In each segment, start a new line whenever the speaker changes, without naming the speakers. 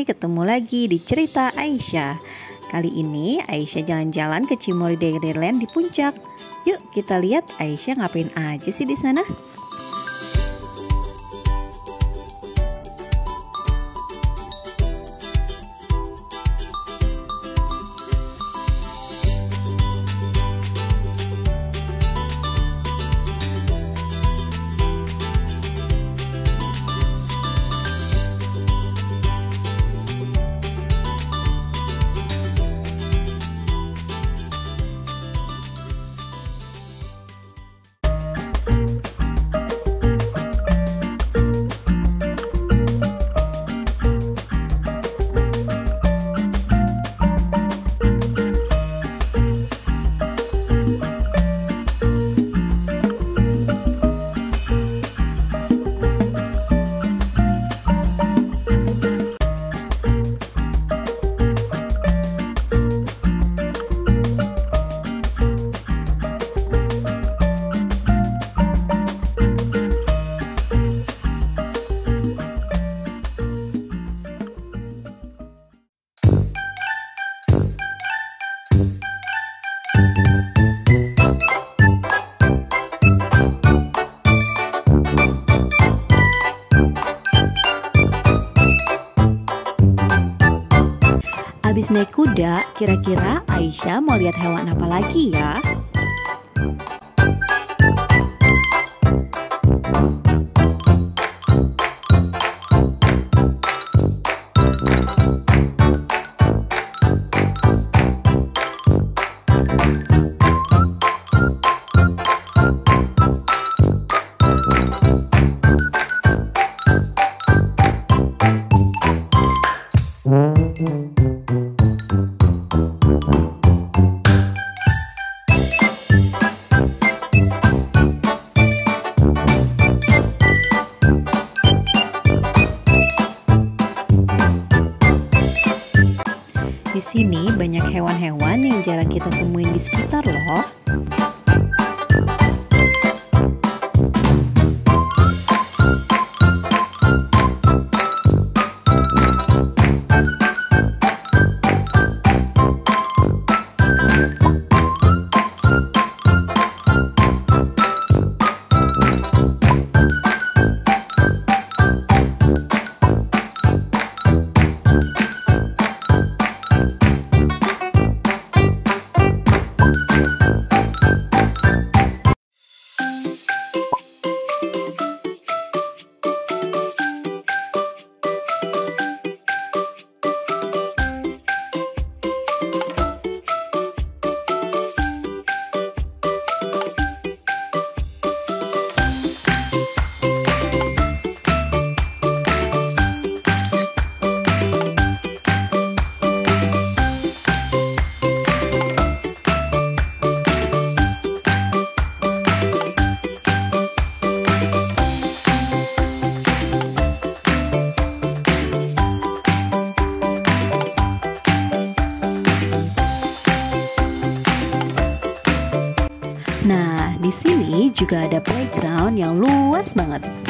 Hai, ketemu lagi di cerita Aisyah. Kali ini Aisyah jalan-jalan ke Cimory Dairyland di puncak. Yuk kita lihat Aisyah ngapain aja sih di sana. Naik kuda, kira-kira Aisyah mau lihat hewan apa lagi ya? Banyak hewan-hewan yang jarang kita temuin di sekitar loh. Nah, di sini juga ada playground yang luas banget.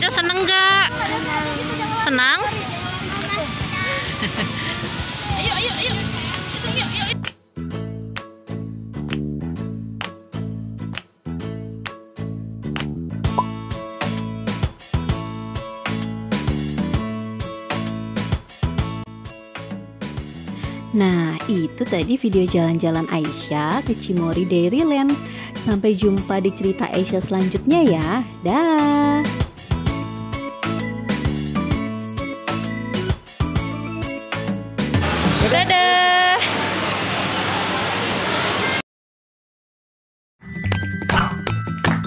aja seneng gak? Senang? Ayo, ayo, ayo. Nah, itu tadi video jalan-jalan Aisyah ke Cimory Dairyland. Sampai jumpa di cerita Aisyah selanjutnya ya. Dah. Dadah.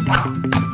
Dadah.